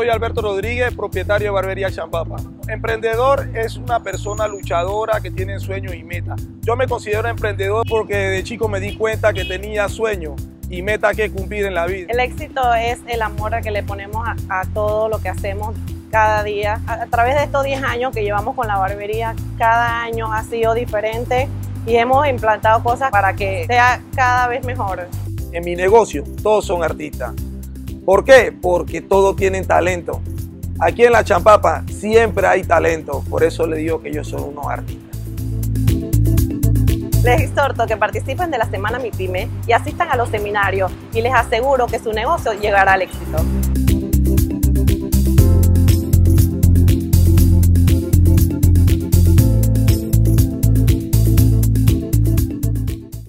Soy Alberto Rodríguez, propietario de Barbería Champapa. Emprendedor es una persona luchadora que tiene sueños y metas. Yo me considero emprendedor porque de chico me di cuenta que tenía sueños y metas que cumplir en la vida. El éxito es el amor que le ponemos a, a todo lo que hacemos cada día. A, a través de estos 10 años que llevamos con la barbería, cada año ha sido diferente y hemos implantado cosas para que sea cada vez mejor. En mi negocio todos son artistas. ¿Por qué? Porque todos tienen talento. Aquí en la Champapa siempre hay talento, por eso le digo que ellos son unos artistas. Les exhorto que participen de la Semana Mi Pyme y asistan a los seminarios y les aseguro que su negocio llegará al éxito.